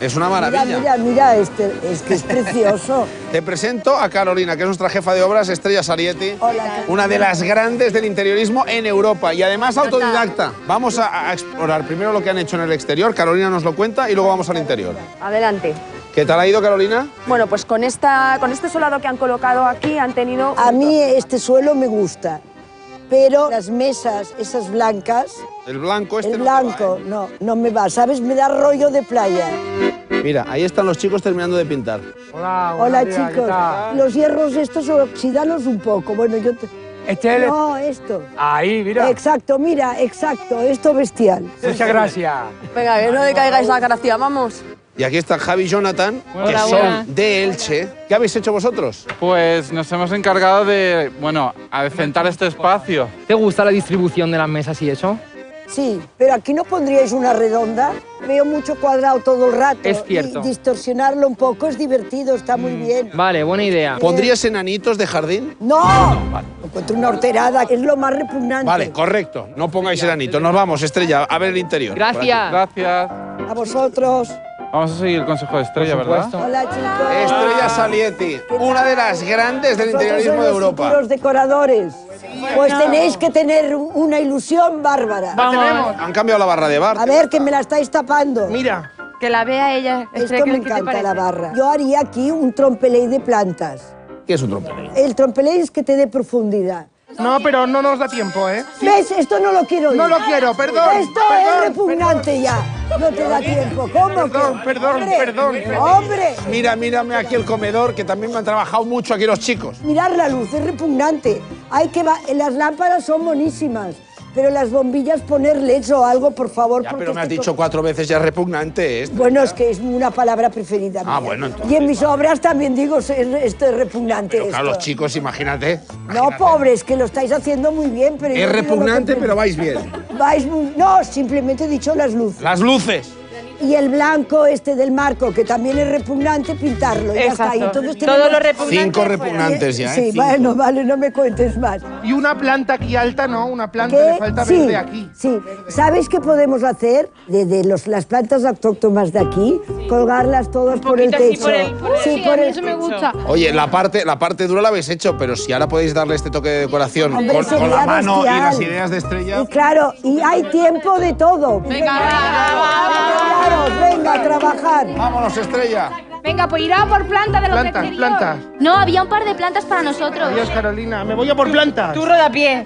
Es una Mira, maravilla. mira, mira, este, es que es precioso. Te presento a Carolina, que es nuestra jefa de obras, Estrella Sarietti. Hola. Una de las grandes del interiorismo en Europa y además autodidacta. Vamos a, a explorar primero lo que han hecho en el exterior. Carolina nos lo cuenta y luego vamos al interior. Adelante. ¿Qué tal ha ido, Carolina? Bueno, pues con, esta, con este solado que han colocado aquí han tenido... A mí este suelo me gusta, pero las mesas, esas blancas, El blanco este el no te va, blanco, no, no me va, ¿sabes? Me da rollo de playa. ¿eh? Mira, ahí están los chicos terminando de pintar. Hola, Hola, ¿qué chicos. Los hierros estos oxidanos un poco. Bueno, yo te... Este el- No, esto. Ahí, mira. Exacto, mira, exacto, esto bestial. Muchas gracias. Venga, que no decaigáis la gracia, vamos. Y aquí está Javi y Jonathan, que Hola, son hola. de Elche. ¿Qué habéis hecho vosotros? Pues nos hemos encargado de, bueno, adecentar este espacio. ¿Te gusta la distribución de las mesas y eso? Sí, pero aquí no pondríais una redonda. Veo mucho cuadrado todo el rato. Es cierto. Y distorsionarlo un poco es divertido, está muy bien. Vale, buena idea. ¿Pondrías enanitos de jardín? ¡No! Encuentro una horterada, es lo más repugnante. Vale, correcto. No pongáis enanitos. Nos vamos, Estrella, a ver el interior. Gracias. Gracias. A vosotros. Vamos a seguir el consejo de Estrella, ¿verdad? Hola, chicos. Estrella Salietti, una de las grandes del interiorismo de los Europa. futuros decoradores. Pues tenéis que tener una ilusión bárbara. Han cambiado la barra de bar. A ver, que me la estáis tapando. Mira, Que la vea ella. Esto me ¿qué te encanta, la barra. Yo haría aquí un trompeley de plantas. ¿Qué es un trompelín? El trompeley es que te dé profundidad. no, pero no nos da tiempo, ¿eh? ¿Ves? Esto no lo quiero. No lo quiero, perdón. Esto es repugnante ya. No te da tiempo. ¿Cómo Perdón, que? perdón, Hombre, perdón. ¡Hombre! Mira, mírame aquí el comedor, que también me han trabajado mucho aquí los chicos. Mirar la luz, es repugnante. Hay que Las lámparas son monísimas, pero las bombillas ponerles o algo, por favor. Ya, porque pero me has este dicho cuatro veces ya repugnante esto. Bueno, es que es una palabra preferida. Ah, mía. bueno, entonces. Y en mis obras también digo, es- esto es repugnante. Pero claro, esto. los chicos, imagínate. No, pobres, que lo estáis haciendo muy bien, pero... Es repugnante, pero vais bien. Vais muy... No, simplemente he dicho las luces. Las luces. Y el blanco este del marco, que también es repugnante, pintarlo. y Ya está. Y Exacto. entonces Todo tenemos- lo repugnante. Cinco fuera. repugnantes ya, ¿eh? Sí, Cinco. bueno, vale, no me cuentes más. Y una planta aquí alta, ¿no? Una planta, ¿Qué? le falta sí, verde aquí. Sí, ¿sabéis qué podemos hacer? De, de los, las plantas autóctonas de aquí, colgarlas todas por el techo. por el- por el- sí, por el eso me gusta. Oye, la parte, la parte dura la habéis hecho, pero si ahora podéis darle este toque de decoración Hombre, con, con la mano y las ideas de estrella. Y claro, y hay tiempo de todo. Venga, venga a trabajar. Vámonos, estrella. Venga, pues irá por planta de lo Plantas, que plantas. No, había un par de plantas para nosotros. Adiós, Carolina. Me voy a por plantas. Turro de a pie.